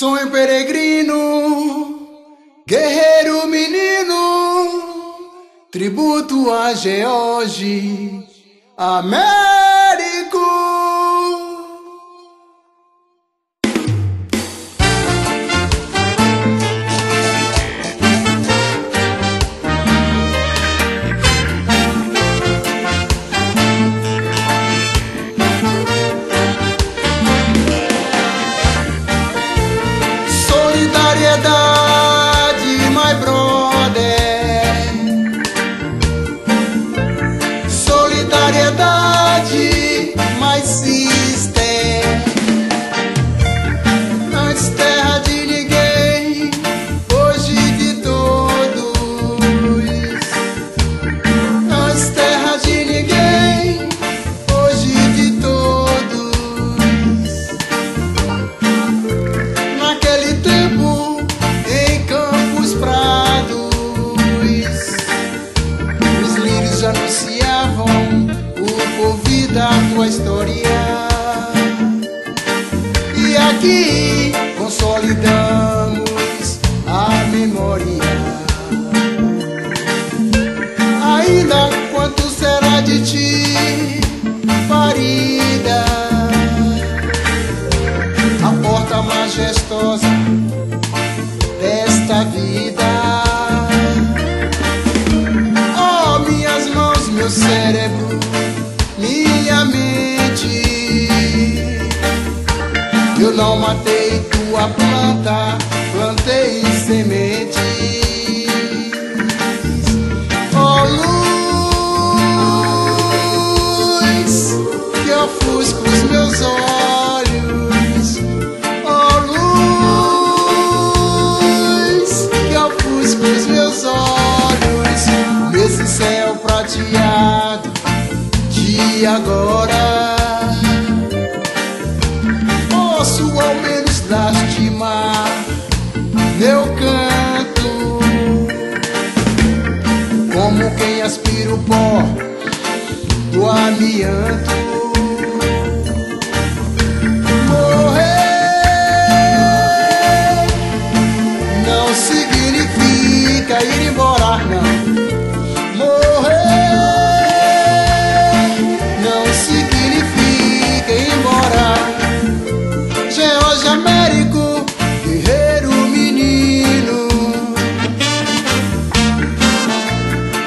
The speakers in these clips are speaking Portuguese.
Sonho peregrino, guerreiro menino, tributo a George Américo. Porvir da tua história. E aqui consolidamos Eu não matei tua planta, plantei sementes. Oh, meu canto Como quem aspira o pó do amianto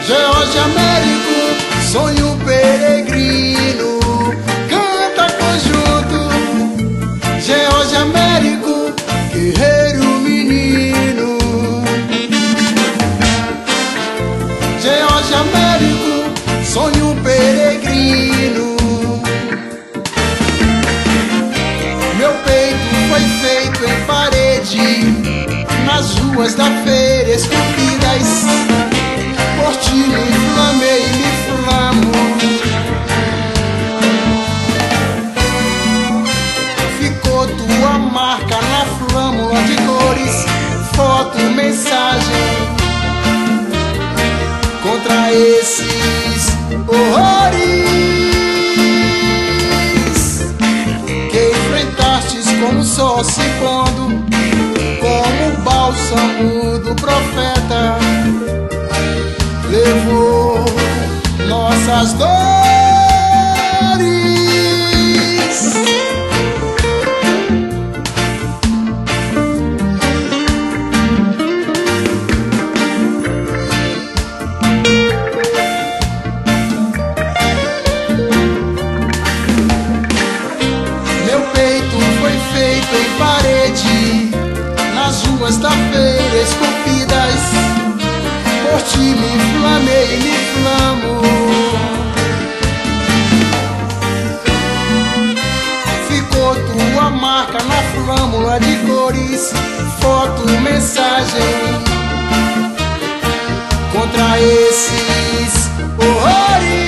George Américo, sonho peregrino. Canta conjunto. George Américo, guerreiro menino. George Américo, sonho peregrino. Meu peito foi feito em parede, nas ruas da feira esculpidas. Esses horrores que enfrentastes como só se pondo, como o bálsamo do profeta levou nossas dores. coragem contra esses horrores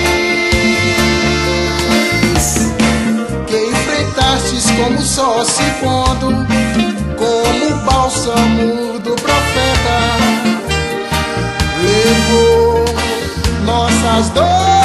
que enfrentastes como só se pondo, como o bálsamo do profeta levou nossas dores.